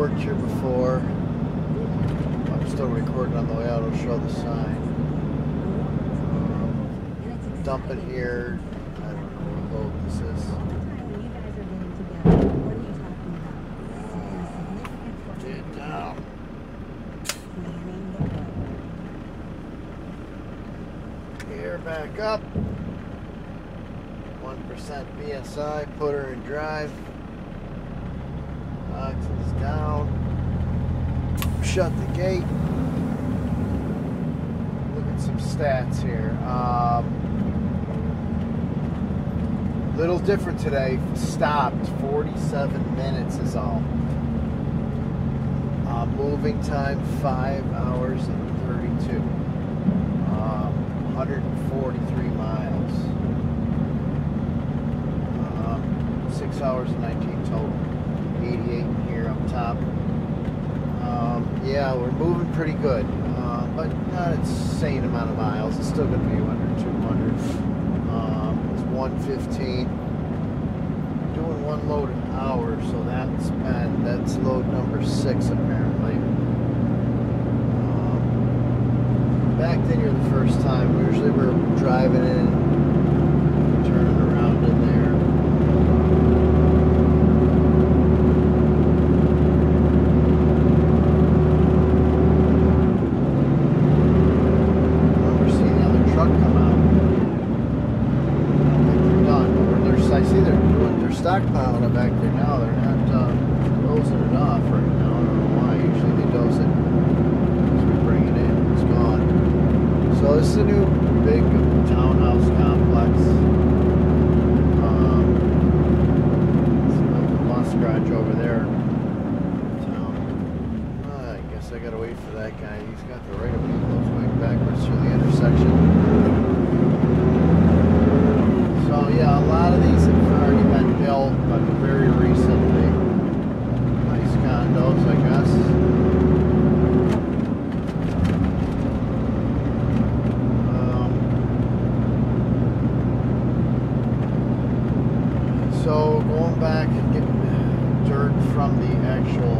worked here before. I'm still recording on the way out. I'll show the sign. Um, dump it here. I don't know what load this is. Down. Gear back up. 1% PSI, put her in drive. Oxy's down. Shut the gate. Look at some stats here. Um, little different today. Stopped 47 minutes is all. Uh, moving time 5 hours and 32. Um, 143 miles. Um, 6 hours and 19 total. 88 here up top. Yeah, we're moving pretty good, uh, but not an insane amount of miles. It's still going to be under 200. Um, it's 115. Doing one load an hour, so that's been that's load number six apparently. Um, back then, you're the first time. Usually, we're driving in, turning around in there. remember seeing the other truck come out. I think they're done. Or they're, I see they're stockpiling it back there now. They're not uh, dozing it off right now. I don't know why. Usually they dose it as we bring it in. It's gone. So this is a new big townhouse complex. Um, like the bus garage over there. Ah, I guess I gotta wait for that guy. He's got the right of way. Goes going backwards through the intersection. So yeah, a lot of these have already been built, but very recently. Nice condos, I guess. Um, so going back and getting dirt from the actual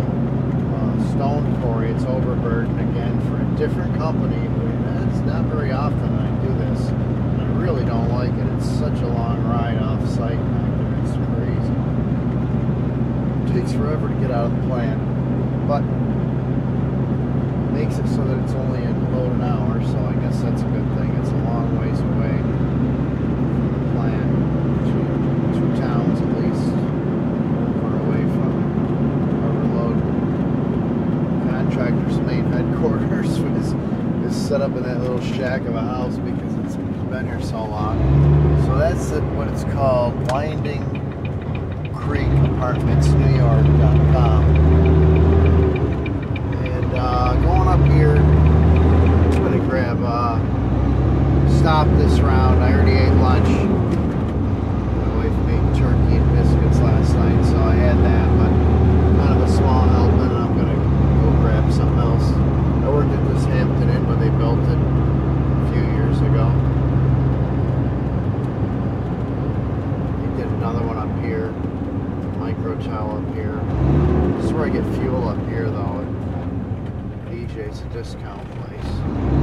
uh, stone quarry, it's overburden again for a different company. It's not very often I do this. I really don't like it. It's such a long ride off site back there. It's crazy. It takes forever to get out of the plant, but makes it so that it's only a load an hour. So I guess that's a good thing. It's a long ways away from the plant, two, two towns at least, over away from overload contractor's main headquarters is, set up in that little shack of a house because it's been here so long. So that's what it's called, Winding Creek Apartments, New York.com. And uh, going up here, I'm gonna grab, uh, stop this round. I already ate lunch. My wife made turkey and biscuits last night, so I had that, but kind of a small helping, and I'm gonna go grab something else. I worked at this Hampton Inn when they built it a few years ago. They did another one up here, Microtel up here. Where I get fuel up here, though. DJ's a discount place.